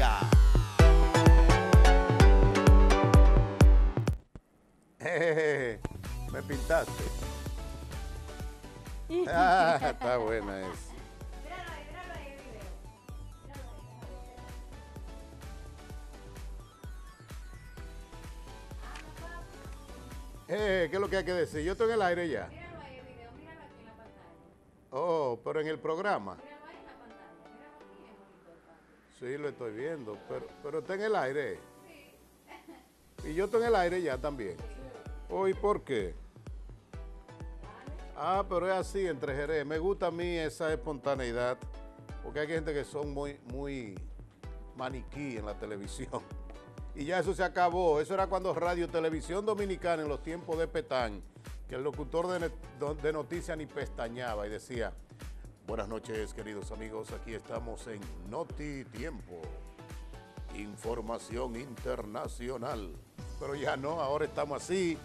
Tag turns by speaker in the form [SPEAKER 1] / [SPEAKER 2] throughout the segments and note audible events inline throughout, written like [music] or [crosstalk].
[SPEAKER 1] día.
[SPEAKER 2] me pintaste. [laughs] Ah, está buena esa. Eh, ¿qué es lo que hay que decir? Yo estoy en el aire ya.
[SPEAKER 3] Míralo ahí el video, míralo aquí en la pantalla.
[SPEAKER 2] Oh, pero en el programa. Sí, lo estoy viendo, pero, pero está en el aire. Y yo estoy en el aire ya también. Oh, ¿y por qué? Ah, pero es así entre Jerez. Me gusta a mí esa espontaneidad, porque hay gente que son muy, muy maniquí en la televisión. [laughs] Y ya eso se acabó. Eso era cuando Radio Televisión Dominicana, en los tiempos de Petán, que el locutor de, de noticias ni pestañaba y decía, buenas noches queridos amigos, aquí estamos en Noti Tiempo. Información internacional. Pero ya no, ahora estamos así,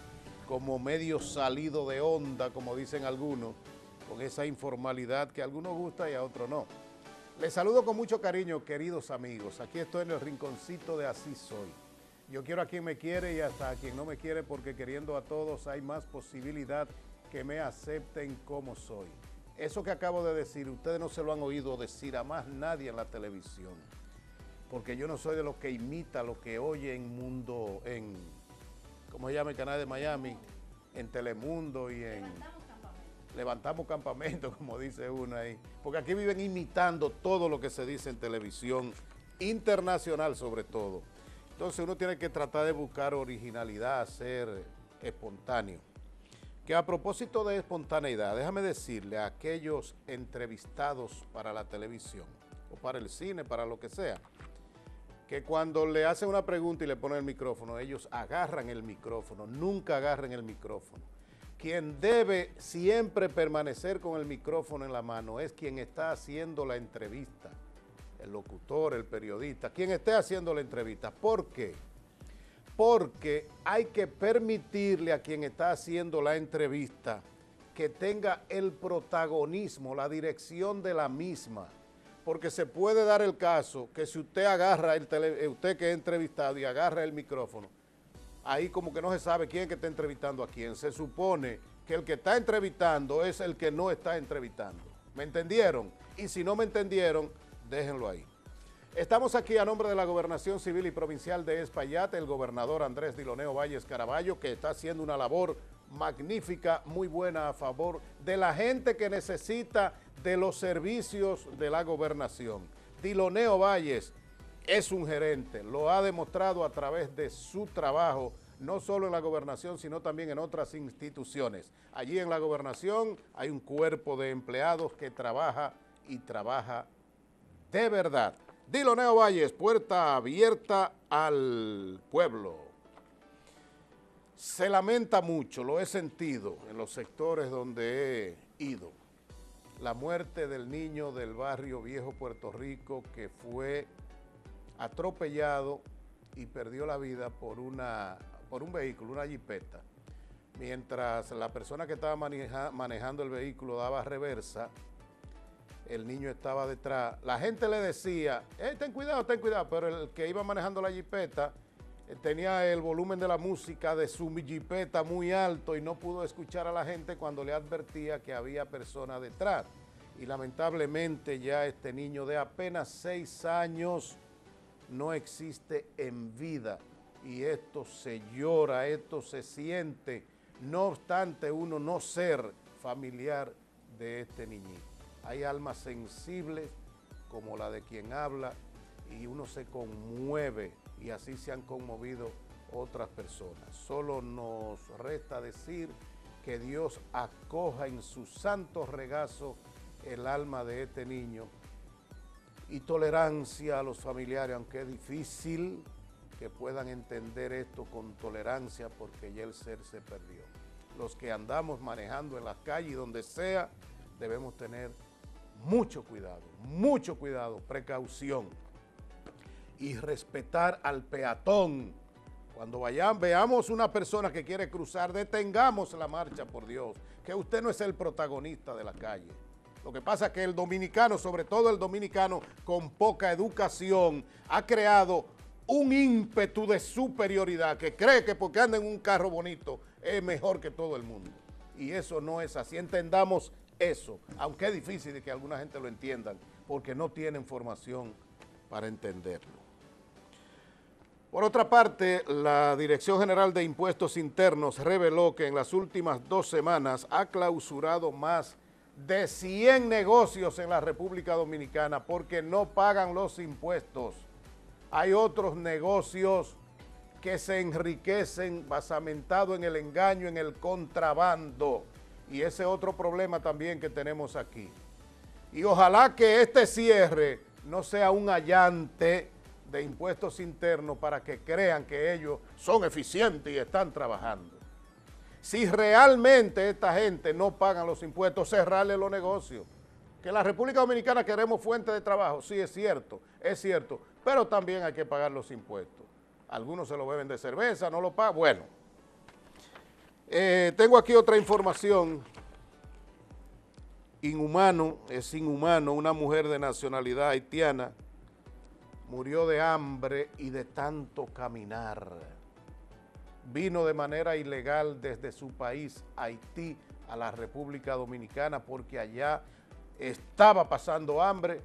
[SPEAKER 2] como medio salido de onda, como dicen algunos, con esa informalidad que a algunos gusta y a otros no. Les saludo con mucho cariño, queridos amigos. Aquí estoy en el rinconcito de Así Soy. Yo quiero a quien me quiere y hasta a quien no me quiere, porque queriendo a todos hay más posibilidad que me acepten como soy. Eso que acabo de decir, ustedes no se lo han oído decir a más nadie en la televisión porque yo no soy de los que imita lo que oye en Mundo, en, ¿cómo se llama el canal de Miami? En Telemundo y en... Levantamos campamento, [laughs] como dice uno ahí. Porque aquí viven imitando todo lo que se dice en televisión, internacional sobre todo. Entonces uno tiene que tratar de buscar originalidad, ser espontáneo. Que a propósito de espontaneidad, déjame decirle a aquellos entrevistados para la televisión, o para el cine, para lo que sea, que cuando le hacen una pregunta y le ponen el micrófono, ellos agarran el micrófono, nunca agarran el micrófono. Quien debe siempre permanecer con el micrófono en la mano es quien está haciendo la entrevista, el locutor, el periodista, quien esté haciendo la entrevista. ¿Por qué? Porque hay que permitirle a quien está haciendo la entrevista que tenga el protagonismo, la dirección de la misma porque se puede dar el caso que si usted agarra, el tele, eh, usted que es entrevistado y agarra el micrófono, ahí como que no se sabe quién que está entrevistando a quién. Se supone que el que está entrevistando es el que no está entrevistando. ¿Me entendieron? Y si no me entendieron, déjenlo ahí. Estamos aquí a nombre de la Gobernación Civil y Provincial de Espaillat, el gobernador Andrés Diloneo Valles Caraballo, que está haciendo una labor magnífica, muy buena a favor de la gente que necesita de los servicios de la gobernación. Diloneo Valles es un gerente, lo ha demostrado a través de su trabajo, no solo en la gobernación, sino también en otras instituciones. Allí en la gobernación hay un cuerpo de empleados que trabaja y trabaja de verdad. Diloneo Valles, puerta abierta al pueblo. Se lamenta mucho, lo he sentido en los sectores donde he ido. La muerte del niño del barrio Viejo Puerto Rico que fue atropellado y perdió la vida por, una, por un vehículo, una jipeta. Mientras la persona que estaba maneja, manejando el vehículo daba reversa, el niño estaba detrás. La gente le decía, hey, ten cuidado, ten cuidado, pero el que iba manejando la jipeta eh, tenía el volumen de la música de su jipeta muy alto y no pudo escuchar a la gente cuando le advertía que había personas detrás. Y lamentablemente ya este niño de apenas seis años no existe en vida. Y esto se llora, esto se siente, no obstante uno no ser familiar de este niñito. Hay almas sensibles como la de quien habla y uno se conmueve y así se han conmovido otras personas. Solo nos resta decir que Dios acoja en su santo regazo el alma de este niño y tolerancia a los familiares, aunque es difícil que puedan entender esto con tolerancia porque ya el ser se perdió. Los que andamos manejando en las calles y donde sea, debemos tener mucho cuidado, mucho cuidado, precaución y respetar al peatón. Cuando vayan, veamos una persona que quiere cruzar, detengamos la marcha, por Dios, que usted no es el protagonista de la calle. Lo que pasa es que el dominicano, sobre todo el dominicano con poca educación, ha creado un ímpetu de superioridad que cree que porque anda en un carro bonito es mejor que todo el mundo. Y eso no es así. Entendamos eso, aunque es difícil de que alguna gente lo entienda, porque no tienen formación para entenderlo. Por otra parte, la Dirección General de Impuestos Internos reveló que en las últimas dos semanas ha clausurado más de 100 negocios en la República Dominicana porque no pagan los impuestos. Hay otros negocios que se enriquecen basamentado en el engaño, en el contrabando. Y ese otro problema también que tenemos aquí. Y ojalá que este cierre no sea un allante de impuestos internos para que crean que ellos son eficientes y están trabajando. Si realmente esta gente no paga los impuestos, cerrarle los negocios. Que la República Dominicana queremos fuente de trabajo, sí es cierto, es cierto, pero también hay que pagar los impuestos. Algunos se lo beben de cerveza, no lo pagan, bueno. Eh, tengo aquí otra información. Inhumano, es inhumano, una mujer de nacionalidad haitiana murió de hambre y de tanto caminar. Vino de manera ilegal desde su país, Haití, a la República Dominicana porque allá estaba pasando hambre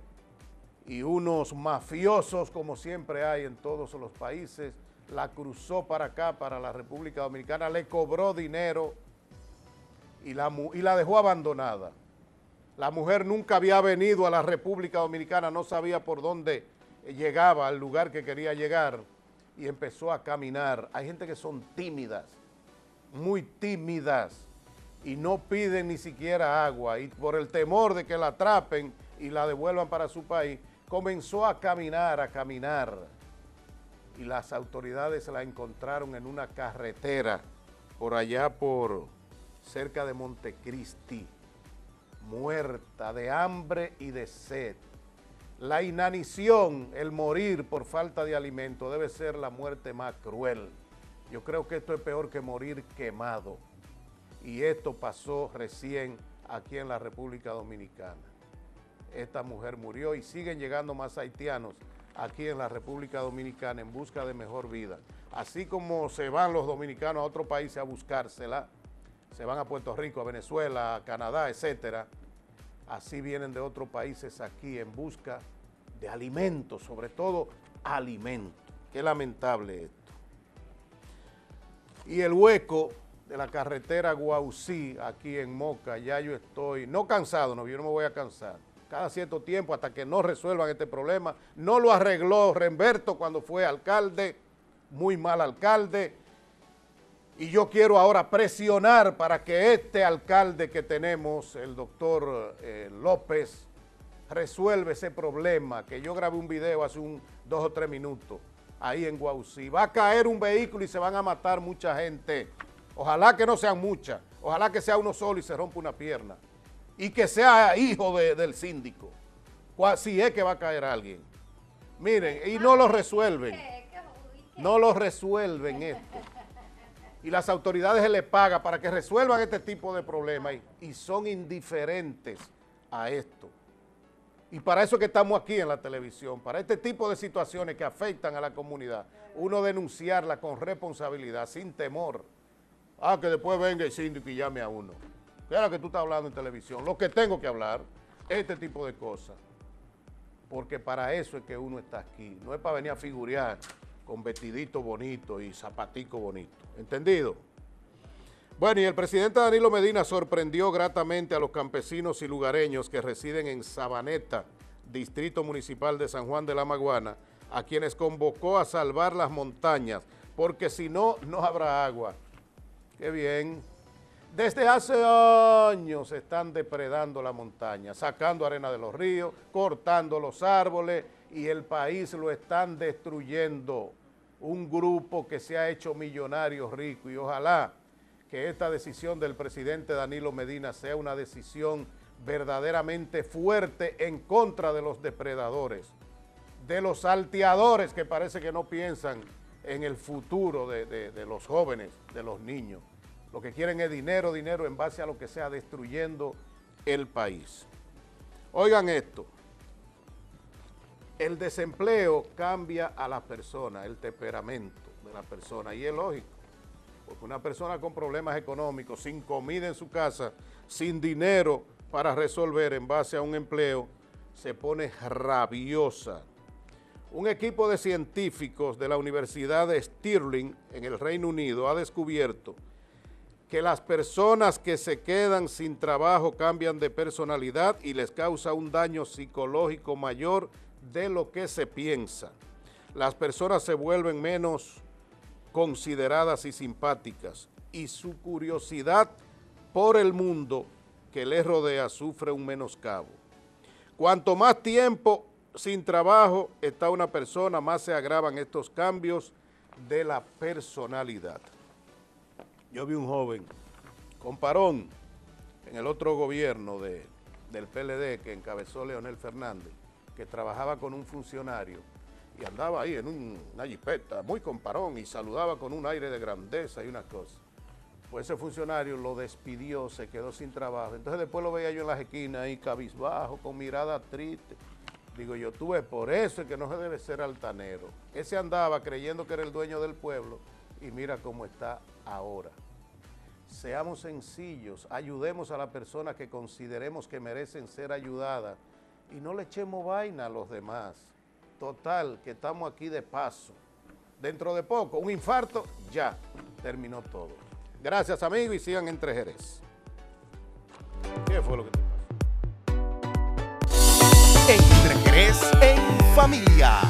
[SPEAKER 2] y unos mafiosos, como siempre hay en todos los países, la cruzó para acá, para la República Dominicana, le cobró dinero y la, y la dejó abandonada. La mujer nunca había venido a la República Dominicana, no sabía por dónde llegaba al lugar que quería llegar y empezó a caminar. Hay gente que son tímidas, muy tímidas, y no piden ni siquiera agua, y por el temor de que la atrapen y la devuelvan para su país, comenzó a caminar, a caminar, y las autoridades la encontraron en una carretera por allá por cerca de Montecristi, muerta de hambre y de sed. La inanición, el morir por falta de alimento debe ser la muerte más cruel. Yo creo que esto es peor que morir quemado. Y esto pasó recién aquí en la República Dominicana. Esta mujer murió y siguen llegando más haitianos aquí en la República Dominicana en busca de mejor vida. Así como se van los dominicanos a otro país a buscársela, se van a Puerto Rico, a Venezuela, a Canadá, etcétera, así vienen de otros países aquí en busca de alimentos, sobre todo alimentos. Qué lamentable esto. Y el hueco de la carretera Guausí, aquí en Moca, ya yo estoy, no cansado, no, yo no me voy a cansar, cada cierto tiempo hasta que no resuelvan este problema. No lo arregló Remberto cuando fue alcalde, muy mal alcalde, y yo quiero ahora presionar para que este alcalde que tenemos, el doctor eh, López, resuelva ese problema, que yo grabé un video hace un dos o tres minutos, ahí en Guausí. Va a caer un vehículo y se van a matar mucha gente. Ojalá que no sean muchas, ojalá que sea uno solo y se rompa una pierna. Y que sea hijo del síndico, si es que va a caer alguien. Miren, y no lo resuelven. No lo resuelven esto y las autoridades se les paga para que resuelvan este tipo de problemas y, son indiferentes a esto. Y para eso que estamos aquí en la televisión, para este tipo de situaciones que afectan a la comunidad, uno denunciarla con responsabilidad, sin temor. Ah, que después venga el síndico y llame a uno. ¿Qué es lo que tú estás hablando en televisión? Lo que tengo que hablar, este tipo de cosas. Porque para eso es que uno está aquí. No es para venir a figurear con vestidito bonito y zapatico bonito. ¿Entendido? Bueno, y el presidente Danilo Medina sorprendió gratamente a los campesinos y lugareños que residen en Sabaneta, Distrito Municipal de San Juan de la Maguana, a quienes convocó a salvar las montañas, porque si no, no habrá agua. Qué bien. Desde hace años están depredando la montaña, sacando arena de los ríos, cortando los árboles y el país lo están destruyendo un grupo que se ha hecho millonario rico y ojalá que esta decisión del presidente Danilo Medina sea una decisión verdaderamente fuerte en contra de los depredadores, de los salteadores que parece que no piensan en el futuro de, de los jóvenes, de los niños. Lo que quieren es dinero, dinero en base a lo que sea destruyendo el país. Oigan esto. El desempleo cambia a la persona, el temperamento de la persona, y es lógico. Porque una persona con problemas económicos, sin comida en su casa, sin dinero para resolver en base a un empleo, se pone rabiosa. Un equipo de científicos de la Universidad de Stirling en el Reino Unido ha descubierto que las personas que se quedan sin trabajo cambian de personalidad y les causa un daño psicológico mayor de lo que se piensa. Las personas se vuelven menos consideradas y simpáticas y su curiosidad por el mundo que les rodea sufre un menoscabo. Cuanto más tiempo sin trabajo está una persona, más se agravan estos cambios de la personalidad. Yo vi un joven con parón en el otro gobierno de, del PLD que encabezó Leonel Fernández, que trabajaba con un funcionario y andaba ahí en una jipeta, muy con parón, y saludaba con un aire de grandeza y una cosa. Pues ese funcionario lo despidió, se quedó sin trabajo. Entonces después lo veía yo en las esquinas ahí cabizbajo, con mirada triste. Digo yo, tú por eso es que no se debe ser altanero. Ese andaba creyendo que era el dueño del pueblo y mira cómo está ahora. Seamos sencillos, ayudemos a las personas que consideremos que merecen ser ayudadas y no le echemos vaina a los demás. Total, que estamos aquí de paso. Dentro de poco, un infarto, ya, terminó todo. Gracias amigos y sigan entre Jerez. ¿Qué fue lo que te pasó?
[SPEAKER 1] Entre Jerez en familia.